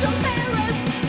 So Paris